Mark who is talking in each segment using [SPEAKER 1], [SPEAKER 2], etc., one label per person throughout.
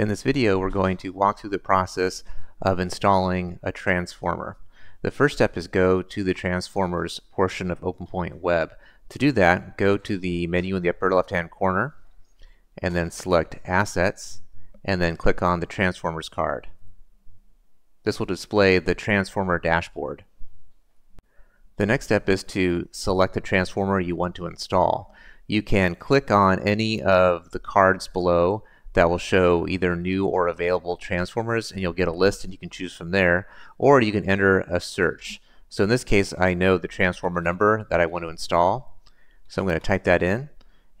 [SPEAKER 1] In this video, we're going to walk through the process of installing a transformer. The first step is go to the transformers portion of OpenPoint Web. To do that, go to the menu in the upper left-hand corner, and then select Assets, and then click on the Transformers card. This will display the transformer dashboard. The next step is to select the transformer you want to install. You can click on any of the cards below that will show either new or available transformers and you'll get a list and you can choose from there or you can enter a search. So in this case I know the transformer number that I want to install so I'm going to type that in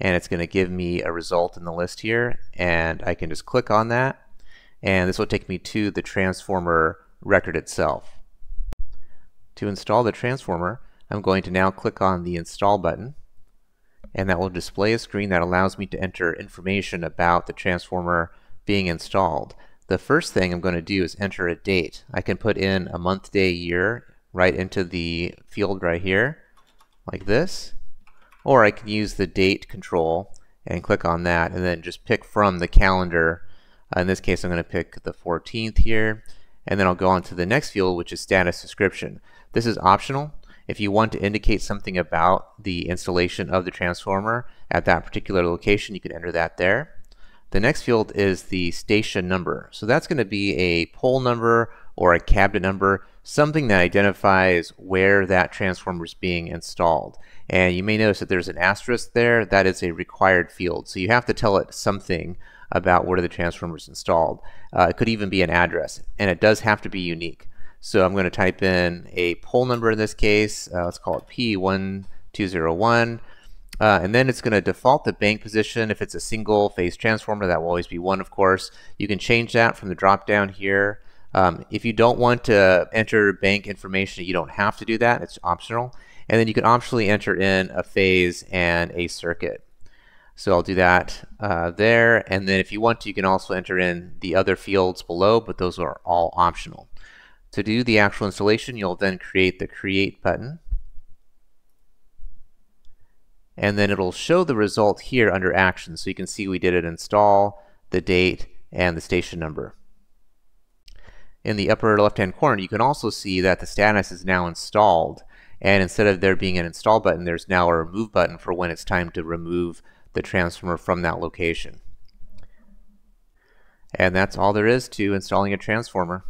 [SPEAKER 1] and it's going to give me a result in the list here and I can just click on that and this will take me to the transformer record itself. To install the transformer I'm going to now click on the install button and that will display a screen that allows me to enter information about the transformer being installed. The first thing I'm going to do is enter a date. I can put in a month, day, year right into the field right here like this or I can use the date control and click on that and then just pick from the calendar. Uh, in this case I'm going to pick the 14th here and then I'll go on to the next field which is status description. This is optional if you want to indicate something about the installation of the transformer at that particular location, you can enter that there. The next field is the station number. So that's going to be a pole number or a cabinet number, something that identifies where that transformer is being installed. And you may notice that there's an asterisk there. That is a required field. So you have to tell it something about where the transformer is installed. Uh, it could even be an address, and it does have to be unique. So I'm going to type in a pole number in this case. Uh, let's call it P1201. Uh, and then it's going to default the bank position. If it's a single phase transformer, that will always be 1, of course. You can change that from the drop down here. Um, if you don't want to enter bank information, you don't have to do that. It's optional. And then you can optionally enter in a phase and a circuit. So I'll do that uh, there. And then if you want to, you can also enter in the other fields below, but those are all optional. To do the actual installation, you'll then create the Create button. And then it'll show the result here under Actions. So you can see we did it install, the date, and the station number. In the upper left-hand corner, you can also see that the status is now installed. And instead of there being an install button, there's now a remove button for when it's time to remove the transformer from that location. And that's all there is to installing a transformer.